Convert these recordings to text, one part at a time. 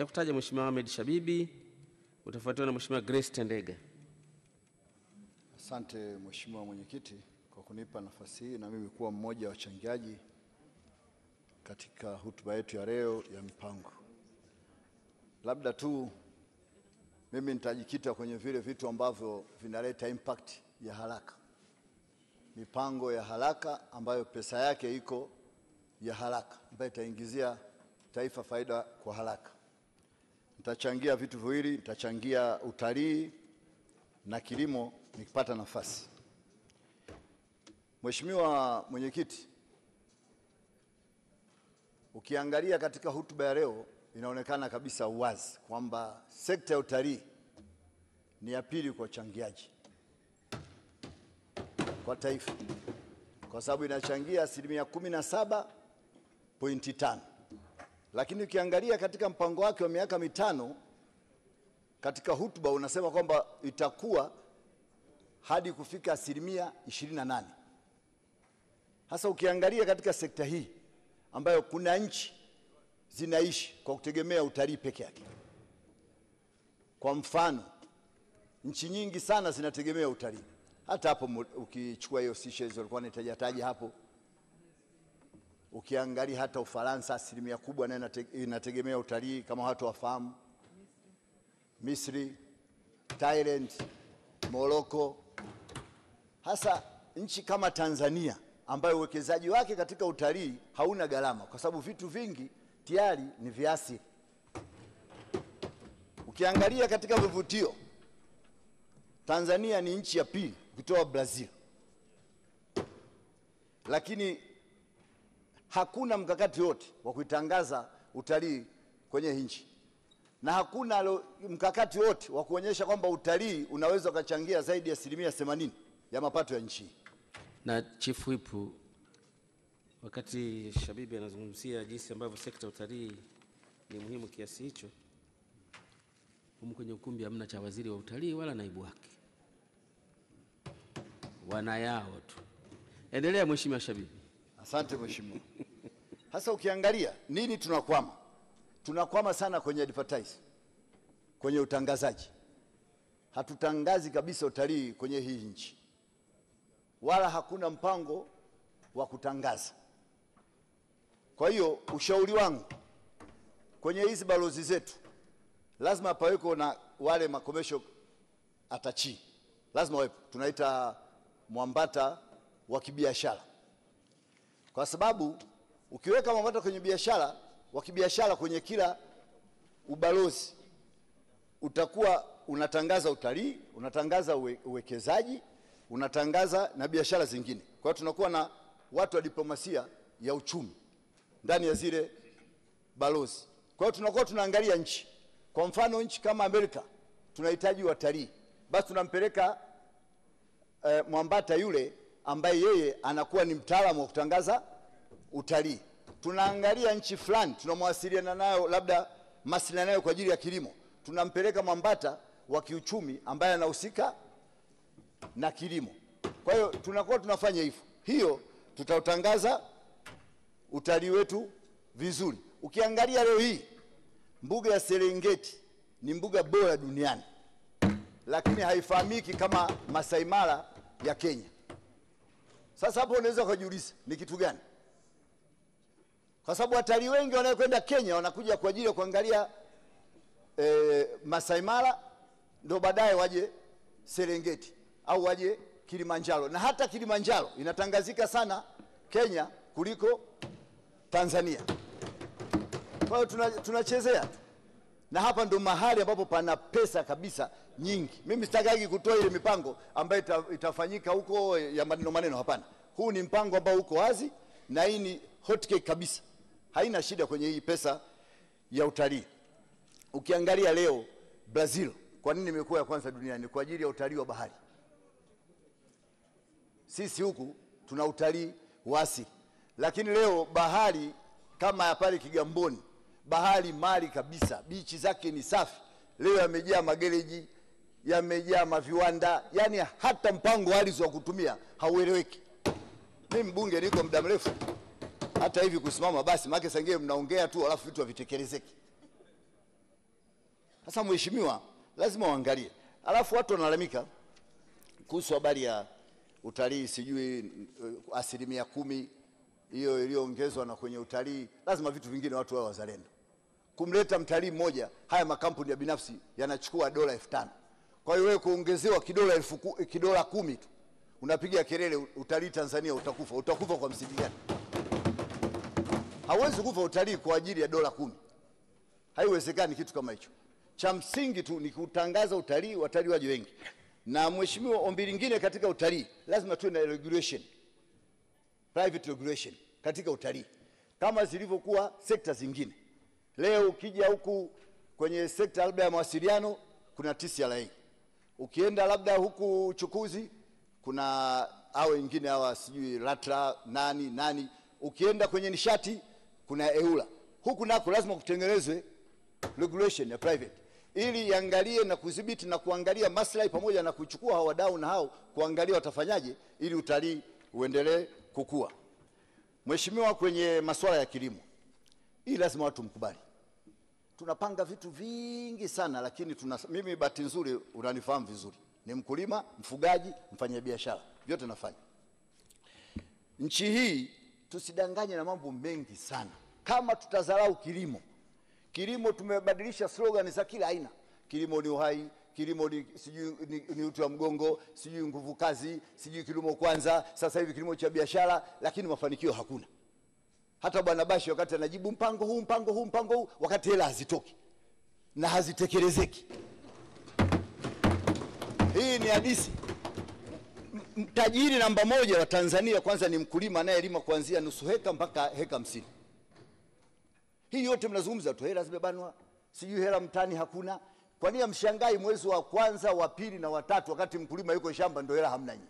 Cha kutaja Mheshimiwa Ahmed Shabibi, utafuatiwa na Mheshimiwa Grace Tendega. Asante Mheshimiwa Mwenyekiti kwa kunipa nafasi hii na mimi kuwa mmoja wa wachangiaji katika hotuba yetu ya leo ya mipango. Labda tu mimi nitajikita kwenye vile vitu ambavyo vinaleta impact ya haraka, mipango ya haraka ambayo pesa yake iko ya haraka, ambayo itaingizia taifa faida kwa haraka. Nitachangia vitu viwili, nitachangia utalii na kilimo nikipata nafasi. Mheshimiwa Mwenyekiti, ukiangalia katika hotuba ya leo inaonekana kabisa uwazi kwamba sekta ya utalii ni ya pili kwa uchangiaji kwa taifa, kwa sababu inachangia asilimia kumi na saba pointi tano, lakini ukiangalia katika mpango wake wa miaka mitano katika hutuba unasema kwamba itakuwa hadi kufika asilimia 28. Hasa ukiangalia katika sekta hii ambayo kuna nchi zinaishi kwa kutegemea utalii peke yake. Kwa mfano, nchi nyingi sana zinategemea utalii. Hata hapo ukichukua hiyo Seychelles walikuwa wanataja taja hapo, ukiangalia hata Ufaransa asilimia kubwa nayo inategemea utalii kama watu wafahamu. Misri, Thailand, Morocco. Hasa nchi kama Tanzania ambayo uwekezaji wake katika utalii hauna gharama kwa sababu vitu vingi tayari ni vya asili. Ukiangalia katika vivutio, Tanzania ni nchi ya pili ukitoa Brazil, lakini hakuna mkakati yote wa kuitangaza utalii kwenye nchi na hakuna mkakati wote wa kuonyesha kwamba utalii unaweza ukachangia zaidi ya asilimia 80 ya mapato ya nchi. Na Chief Whip, wakati Shabibi anazungumzia jinsi ambavyo sekta ya utalii ni muhimu kiasi hicho, humu kwenye ukumbi hamna cha waziri wa utalii wala naibu wake, wana yao tu. Endelea Mheshimiwa Shabibi. Asante mheshimiwa. hasa ukiangalia nini tunakwama, tunakwama sana kwenye advertise, kwenye utangazaji. Hatutangazi kabisa utalii kwenye hii nchi, wala hakuna mpango wa kutangaza. Kwa hiyo ushauri wangu kwenye hizi balozi zetu, lazima paweko na wale makomesho atachi, lazima wawepo, tunaita mwambata wa kibiashara kwa sababu ukiweka mwambata kwenye biashara wa kibiashara kwenye kila ubalozi utakuwa unatangaza utalii, unatangaza uwe, uwekezaji, unatangaza na biashara zingine. Kwa hiyo tunakuwa na watu wa diplomasia ya uchumi ndani ya zile balozi. Kwa hiyo tunakuwa tunaangalia nchi, kwa mfano nchi kama Amerika tunahitaji watalii, basi tunampeleka eh, mwambata yule ambaye yeye anakuwa ni mtaalamu wa kutangaza utalii. Tunaangalia nchi fulani, tunamwasiliana nayo, labda mawasiliano nayo kwa ajili ya kilimo, tunampeleka mwambata wa kiuchumi ambaye anahusika na kilimo. Kwa hiyo tunakuwa tunafanya hivyo, hiyo tutautangaza utalii wetu vizuri. Ukiangalia leo hii mbuga ya Serengeti ni mbuga bora duniani, lakini haifahamiki kama Masai Mara ya Kenya. Sasa hapo unaweza ukajiuliza ni kitu gani? Kwa sababu watalii wengi wanaokwenda Kenya wanakuja kwa ajili ya kuangalia e, Masai Mara, ndio baadaye waje Serengeti au waje Kilimanjaro, na hata Kilimanjaro inatangazika sana Kenya kuliko Tanzania. Kwa hiyo tuna- tunachezea tu, na hapa ndo mahali ambapo pana pesa kabisa nyingi. Mimi sitakagi kutoa ile mipango ambayo ita, itafanyika huko ya maneno maneno, hapana. Huu ni mpango ambao uko wazi, na hii ni hot cake kabisa, haina shida kwenye hii pesa ya utalii. Ukiangalia leo Brazil, kwa nini imekuwa ya kwanza duniani? Kwa ajili ya utalii wa bahari. Sisi huku tuna utalii wasi lakini leo bahari kama ya pale Kigamboni, bahari mali kabisa, bichi zake ni safi, leo yamejaa magereji, yamejaa maviwanda, yani hata mpango ardhi wa kutumia haueleweki. Mimi mbunge niko muda mrefu, hata hivi kusimama basi, maana sangine mnaongea tu alafu vitu havitekelezeki. Sasa mheshimiwa, lazima uangalie. Alafu watu wanalalamika kuhusu habari ya utalii, sijui uh, asilimia kumi hiyo iliyoongezwa na kwenye utalii. Lazima vitu vingine watu wawe wazalendo. Kumleta mtalii mmoja, haya makampuni ya binafsi yanachukua dola elfu tano. Kwa hiyo wewe kuongezewa kidola elfu kidola kumi tu unapiga kelele, utalii Tanzania utakufa. Utakufa kwa msingi gani? Hauwezi kufa utalii kwa ajili ya dola kumi. Haiwezekani kitu kama hicho. Cha msingi tu ni kutangaza utalii, watalii waje wengi. Na mheshimiwa, ombi lingine katika utalii, lazima tuwe na regulation, private regulation katika utalii kama zilivyokuwa sekta zingine. Leo ukija huku kwenye sekta labda ya mawasiliano kuna TCRA, ukienda labda huku uchukuzi kuna hao wengine hawa sijui LATRA nani nani, ukienda kwenye nishati kuna EULA. Huku nako lazima kutengenezwe regulation ya private ili iangalie na kudhibiti na kuangalia maslahi pamoja na kuchukua hao wadau na hao kuangalia watafanyaje ili utalii uendelee kukua. Mheshimiwa, kwenye masuala ya kilimo hii lazima watu mkubali. Tunapanga vitu vingi sana, lakini tuna, mimi bahati nzuri unanifahamu vizuri, ni mkulima, mfugaji, mfanyabiashara, vyote nafanya. Nchi hii tusidanganye na mambo mengi sana. Kama tutadharau kilimo, kilimo tumebadilisha slogan za kila aina. Kilimo ni uhai, kilimo ni sijui ni, ni uti wa mgongo, sijui nguvu kazi, sijui kilimo kwanza, sasa hivi kilimo cha biashara, lakini mafanikio hakuna. Hata bwana Bashi wakati anajibu mpango huu mpango huu mpango huu, wakati hela hazitoki na hazitekelezeki. Hii ni hadisi. Tajiri namba moja wa Tanzania kwanza ni mkulima anayelima kuanzia nusu heka mpaka heka hamsini. Hii yote mnazungumza tu, hela zimebanwa, sijui hela mtani hakuna. Kwa nini mshangai mwezi wa kwanza wa pili na watatu, wakati mkulima yuko shamba, ndio hela hamna nyinyi?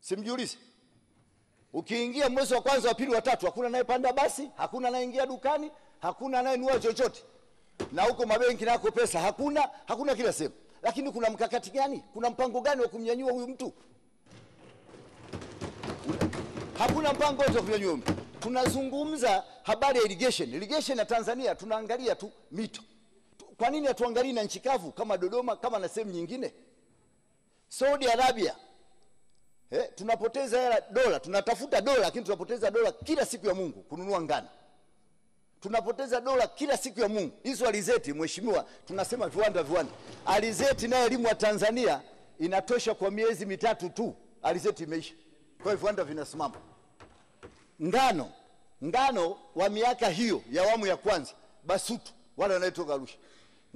Simjiulize. Ukiingia mwezi wa kwanza wa pili wa tatu, hakuna anayepanda basi, hakuna anayeingia dukani, hakuna anayenunua chochote, na huko mabenki nako pesa hakuna, hakuna kila sehemu. Lakini kuna mkakati gani? Kuna mpango gani wa kumnyanyua huyu mtu? Hakuna mpango wote wa kumnyanyua mtu. Tunazungumza habari ya irrigation. Irrigation ya Tanzania tunaangalia tu mito. Kwa nini hatuangalii na nchi kavu kama Dodoma, kama na sehemu nyingine? Saudi Arabia Eh, tunapoteza hela dola, tunatafuta dola lakini tunapoteza dola kila siku ya Mungu kununua ngano. Tunapoteza dola kila siku ya Mungu. Hizo alizeti, mheshimiwa, tunasema viwanda viwanda. Alizeti nayo elimu ya Tanzania inatosha kwa miezi mitatu tu, alizeti imeisha. Kwa hiyo viwanda vinasimama. Ngano, ngano wa miaka hiyo ya awamu ya kwanza, Basutu wale wanaitoka Arusha,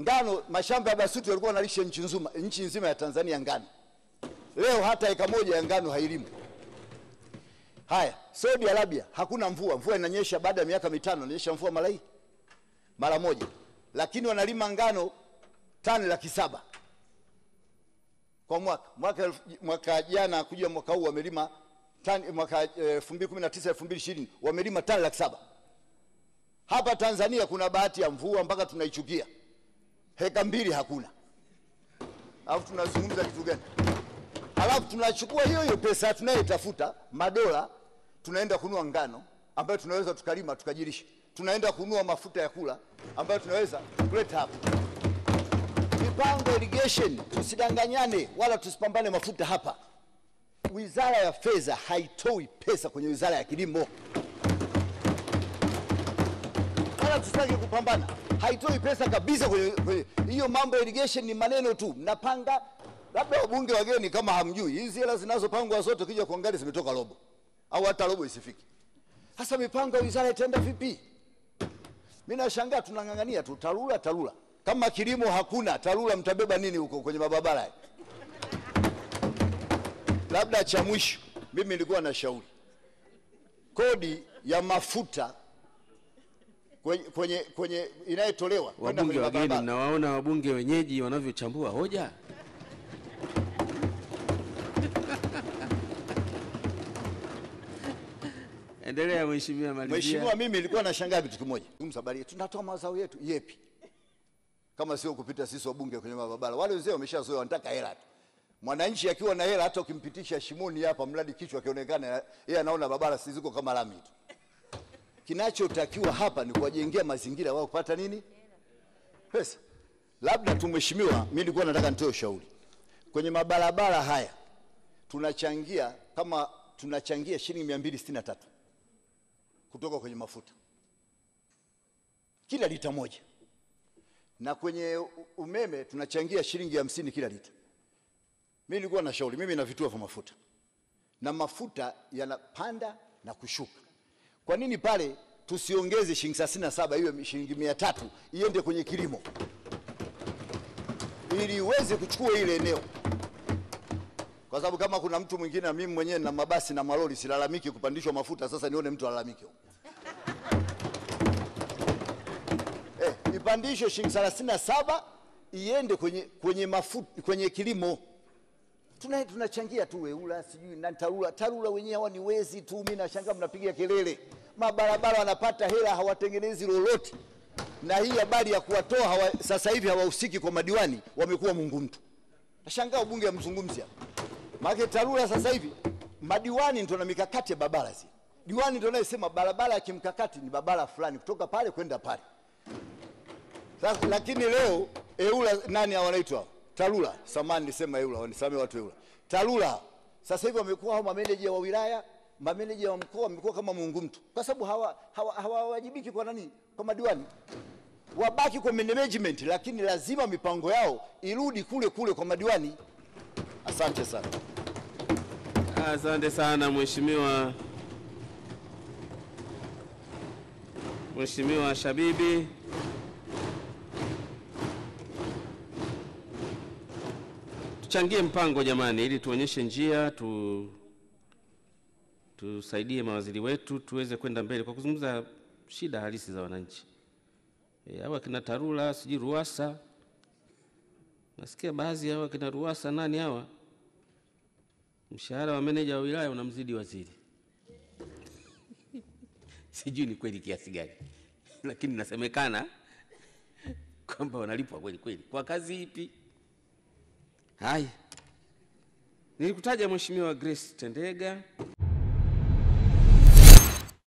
ngano, mashamba ya Basutu yalikuwa wanalisha nchi nzima, nchi nzima ya Tanzania ngano. Leo hata eka moja ya ngano hailimwi. Haya, Saudi Arabia hakuna mvua, mvua inanyesha baada ya miaka mitano, inanyesha mvua mara hii mara moja, lakini wanalima ngano tani laki saba kwa mwaka. Mwaka, mwaka jana kuja mwaka huu wamelima tani, mwaka elfu mbili kumi na tisa elfu mbili ishirini wamelima tani laki saba. Hapa Tanzania kuna bahati ya mvua mpaka tunaichukia, heka mbili hakuna, alafu tunazungumza kitu gani? Alafu tunachukua hiyo hiyo pesa tunayotafuta madola, tunaenda kunua ngano ambayo tunaweza tukalima tukajirisha, tunaenda kunua mafuta ya kula ambayo tunaweza kuleta hapa. Mipango irrigation, tusidanganyane wala tusipambane mafuta hapa. Wizara ya Fedha haitoi pesa kwenye wizara ya kilimo, wala tusitaki kupambana, haitoi pesa kabisa kwenye hiyo. Mambo irrigation ni maneno tu, mnapanga labda wabunge wageni kama hamjui hizi hela zinazopangwa zote, kija kuangalia zimetoka robo au hata robo isifiki. Sasa mipango ya wizara itaenda vipi? Mimi nashangaa tunang'ang'ania tu TARURA TARURA. Kama kilimo hakuna TARURA, mtabeba nini huko kwenye mabarabara? Labda cha mwisho, mimi nilikuwa na shauri kodi ya mafuta kwenye, kwenye, kwenye inayotolewa Wabunge wageni, mnawaona wabunge wenyeji wanavyochambua hoja? Endelea mheshimiwa, malizia. Mheshimiwa, mimi nilikuwa nashangaa kitu kimoja. Habari, tunatoa mazao yetu yepi? Kama sio kupita sisi wabunge kwenye mabarabara. Wale wazee wameshazoea wanataka hela tu. Mwananchi akiwa na hela hata ukimpitisha shimoni hapa mradi kichwa kionekane, yeye anaona barabara si ziko kama lami tu. Kinachotakiwa hapa ni kuwajengea mazingira wao kupata nini? Pesa. Labda tu mheshimiwa, mimi nilikuwa nataka nitoe ushauri kwenye mabarabara haya, tunachangia kama tunachangia shilingi 263 kutoka kwenye mafuta kila lita moja, na kwenye umeme tunachangia shilingi hamsini kila lita. Mimi nilikuwa na shauri, mimi na vituo vya mafuta na mafuta yanapanda na kushuka. Kwa nini pale tusiongeze shilingi thelathini na saba iwe shilingi mia tatu iende kwenye kilimo? Ili iweze kuchukua ile eneo, kwa sababu kama kuna mtu mwingine na mimi mwenyewe na mabasi na malori silalamiki kupandishwa mafuta, sasa nione mtu alalamike. Huko. Eh, ipandishwe shilingi thelathini na saba iende kwenye, kwenye, mafuta, kwenye kilimo tuna tunachangia tu weula sijui na tarura tarura wenyewe hawa ni wezi tu. Mimi nashangaa mnapiga kelele, mabarabara wanapata hela hawatengenezi lolote, na hii habari ya kuwatoa hawa, sasa hivi hawahusiki kwa madiwani, wamekuwa Mungu mtu. Nashangaa ubunge hapa, maana tarura sasa hivi madiwani ndio na mikakati ya barabara zile. Diwani ndio anayesema barabara ya kimkakati ni barabara fulani kutoka pale kwenda pale. Lakini leo EULA nani hao wanaitwa TARURA, samani nisema EULA, wanisamee watu EULA. TARURA sasa hivi wamekuwa hao mameneja wa wilaya, mameneja wa mkoa wamekuwa kama Mungu mtu, kwa sababu hawawajibiki hawa, hawa kwa nani? Kwa madiwani wabaki kwa management, lakini lazima mipango yao irudi kule kule kwa madiwani. Asante sana. Asante sana mheshimiwa Mheshimiwa Shabibi. Tuchangie mpango jamani, ili tuonyeshe njia tu tusaidie mawaziri wetu tuweze kwenda mbele kwa kuzungumza shida halisi za wananchi. E, hawa kina Tarura sijui Ruwasa, nasikia baadhi ya hawa kina Ruwasa nani hawa mshahara wa meneja wa wilaya unamzidi waziri. Sijui ni kweli kiasi gani, lakini nasemekana kwamba wanalipwa kweli kweli. Kwa kazi ipi? Haya, nilikutaja Mheshimiwa Grace Tendega.